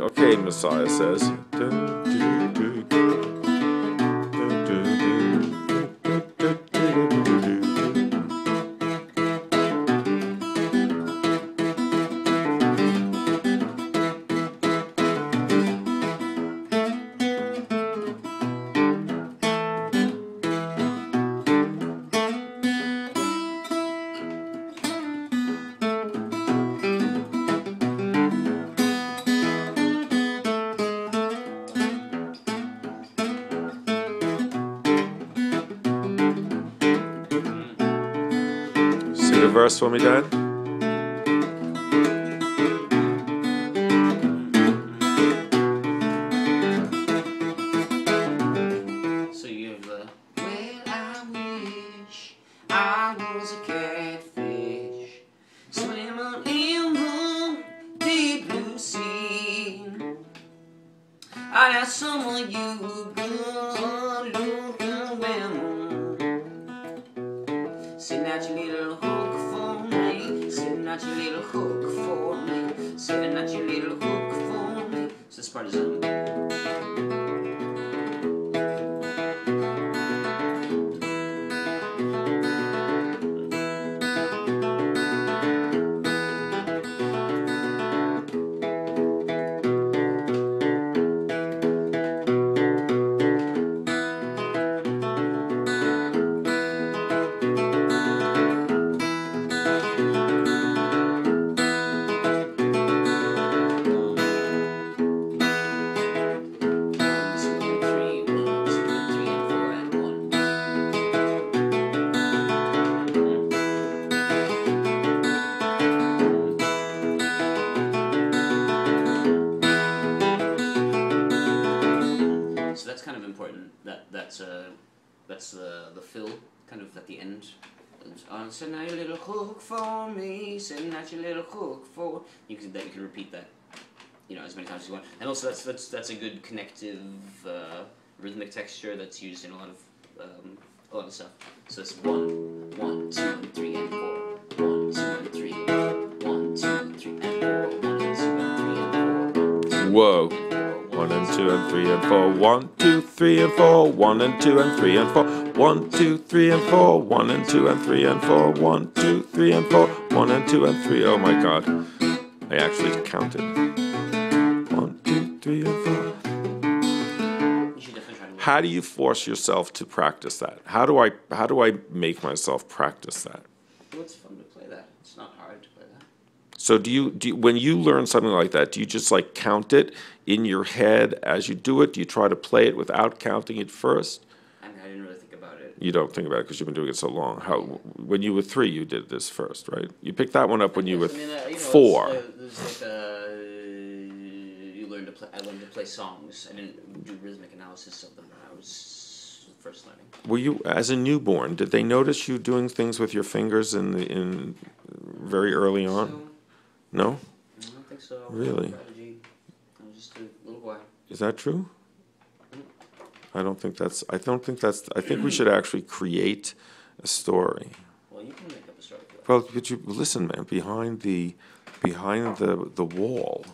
Okay, Messiah says. Deep blue sea. I got someone you at your little hook for me, sitting at your little hook for me. So this part is um. Of important. That that's uh, that's the the fill kind of at the end. Uh, send out your little hook for me. Send out your little hook for you can that you can repeat that you know as many times as you want. And also that's that's that's a good connective uh, rhythmic texture that's used in a lot of um, a lot of stuff. So it's one, one, two, three, and four. One, two, and three. One, two, and three, and four. One, two, and three, and four. Whoa. One and two and three and four. One, two, three and four. One and two and three and four. One, two, three and four. One and two and three and four. One, two, three and four. One and two and three. Oh my God. I actually counted. One, two, three and four. How do you force yourself to practice that? How do I how do I make myself practice that? Well, it's fun to play that. It's not hard. So do you do you, when you learn something like that, do you just like count it in your head as you do it? Do you try to play it without counting it first? I mean, I didn't really think about it. You don't think about it because you've been doing it so long. How when you were three, you did this first, right? You picked that one up when you were I mean, uh, you know, it's, four. uh, like uh, you learn to play. I learned to play songs. I didn't do rhythmic analysis of them when I was first learning. Were you as a newborn? Did they notice you doing things with your fingers in the, in very early on? So, No, I don't think so. Really? I was just a little boy. is that true? Mm. I don't think that's. I don't think that's. I think we should actually create a story. Well, you can make up a story if you like. Well, but you listen, man. Behind the, behind the the wall,